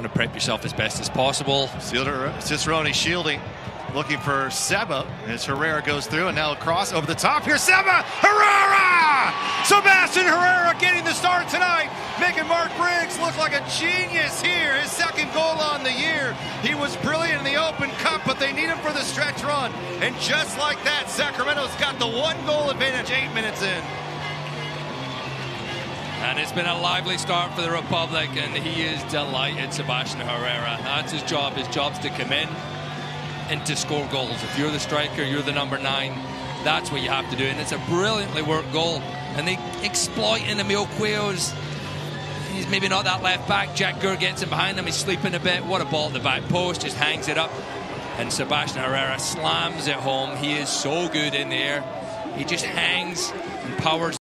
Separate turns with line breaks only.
want to prep yourself as best as possible.
Cicerone shielding, looking for Seba as Herrera goes through, and now a cross over the top. Here's Seba! Herrera! Sebastian Herrera getting the start tonight, making Mark Briggs look like a genius here. His second goal on the year. He was brilliant in the Open Cup, but they need him for the stretch run. And just like that, Sacramento's got the one goal advantage eight minutes in.
And it's been a lively start for the Republic, and he is delighted, Sebastian Herrera. That's his job. His job's to come in and to score goals. If you're the striker, you're the number nine, that's what you have to do. And it's a brilliantly worked goal. And they exploit in Emil Cuello's. He's maybe not that left back. Jack Gurr gets him behind him. He's sleeping a bit. What a ball at the back post. Just hangs it up. And Sebastian Herrera slams it home. He is so good in the air. He just hangs and powers